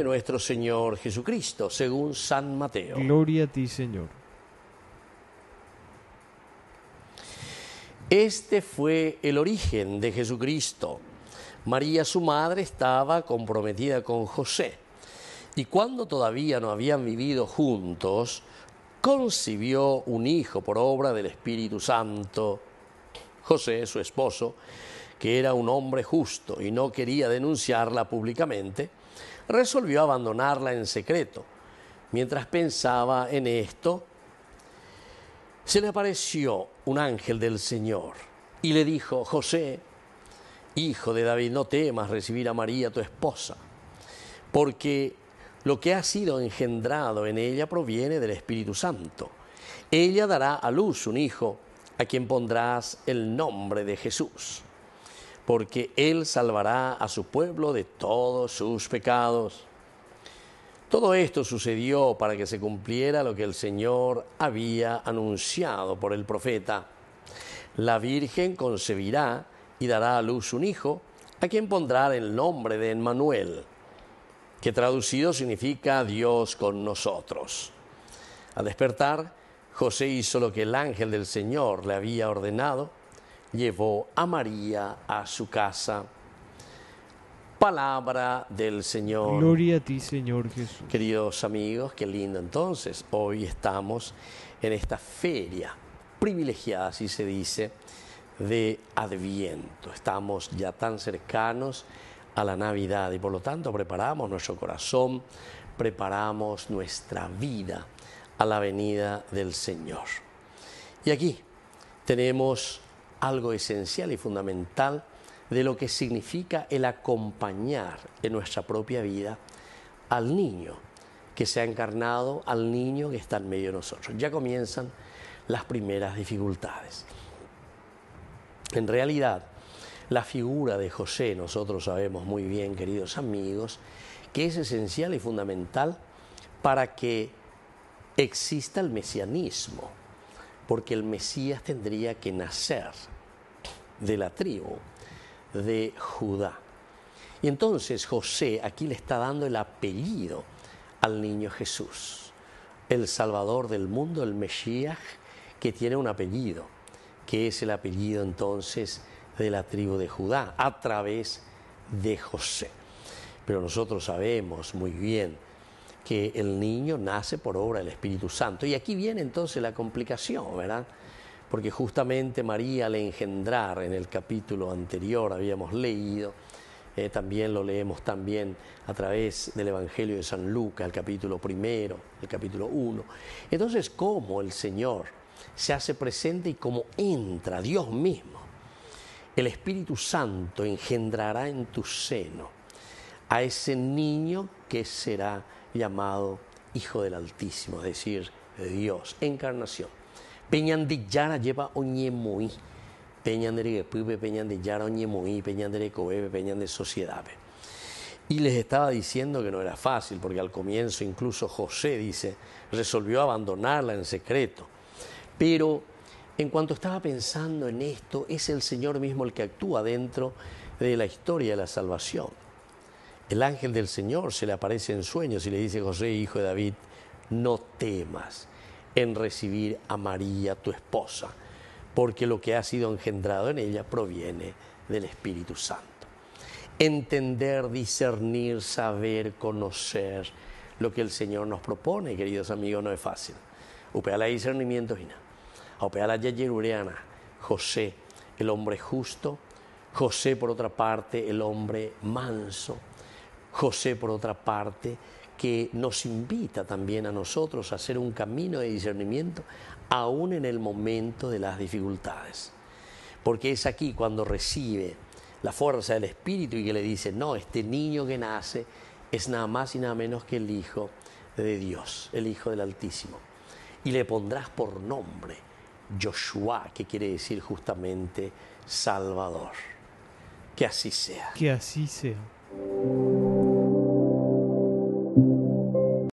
de nuestro Señor Jesucristo, según San Mateo. Gloria a ti, Señor. Este fue el origen de Jesucristo. María, su madre, estaba comprometida con José y cuando todavía no habían vivido juntos, concibió un hijo por obra del Espíritu Santo. José, su esposo, que era un hombre justo y no quería denunciarla públicamente, resolvió abandonarla en secreto. Mientras pensaba en esto, se le apareció un ángel del Señor y le dijo, José, hijo de David, no temas recibir a María tu esposa, porque lo que ha sido engendrado en ella proviene del Espíritu Santo. Ella dará a luz un hijo a quien pondrás el nombre de Jesús, porque él salvará a su pueblo de todos sus pecados. Todo esto sucedió para que se cumpliera lo que el Señor había anunciado por el profeta. La Virgen concebirá y dará a luz un hijo, a quien pondrá el nombre de Emmanuel que traducido significa Dios con nosotros. Al despertar, José hizo lo que el ángel del Señor le había ordenado, llevó a María a su casa. Palabra del Señor. Gloria a ti, Señor Jesús. Queridos amigos, qué lindo entonces. Hoy estamos en esta feria privilegiada, así se dice, de Adviento. Estamos ya tan cercanos a la Navidad y por lo tanto preparamos nuestro corazón, preparamos nuestra vida a la venida del Señor. Y aquí tenemos algo esencial y fundamental de lo que significa el acompañar en nuestra propia vida al niño que se ha encarnado, al niño que está en medio de nosotros. Ya comienzan las primeras dificultades. En realidad, la figura de José, nosotros sabemos muy bien, queridos amigos, que es esencial y fundamental para que exista el mesianismo, porque el Mesías tendría que nacer de la tribu de Judá. Y entonces José aquí le está dando el apellido al niño Jesús, el Salvador del mundo, el Mesías, que tiene un apellido, que es el apellido entonces de la tribu de Judá a través de José. Pero nosotros sabemos muy bien que el niño nace por obra del Espíritu Santo. Y aquí viene entonces la complicación, ¿verdad? Porque justamente María al engendrar en el capítulo anterior habíamos leído, eh, también lo leemos también a través del Evangelio de San Lucas, el capítulo primero, el capítulo uno. Entonces, cómo el Señor se hace presente y cómo entra Dios mismo el Espíritu Santo engendrará en tu seno a ese niño que será llamado Hijo del Altísimo, es decir, de Dios, encarnación. Peñandillara lleva oñemui, peñandere pupe, peñandillara oñemui, peñandere coebe, peñandere sociedad. Y les estaba diciendo que no era fácil, porque al comienzo incluso José dice, resolvió abandonarla en secreto. Pero en cuanto estaba pensando en esto, es el Señor mismo el que actúa dentro de la historia de la salvación. El ángel del Señor se le aparece en sueños y le dice, José, hijo de David, no temas en recibir a María, tu esposa, porque lo que ha sido engendrado en ella proviene del Espíritu Santo. Entender, discernir, saber, conocer lo que el Señor nos propone, queridos amigos, no es fácil. Upea discernimiento y nada. Aopeala Ureana, José, el hombre justo, José por otra parte, el hombre manso, José por otra parte, que nos invita también a nosotros a hacer un camino de discernimiento aún en el momento de las dificultades. Porque es aquí cuando recibe la fuerza del Espíritu y que le dice, no, este niño que nace es nada más y nada menos que el Hijo de Dios, el Hijo del Altísimo. Y le pondrás por nombre Joshua, que quiere decir justamente Salvador. Que así sea. Que así sea.